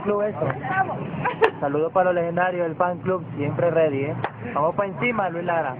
club eso. Saludos para los legendarios del fan club, siempre ready, ¿eh? Vamos para encima, Luis Lara.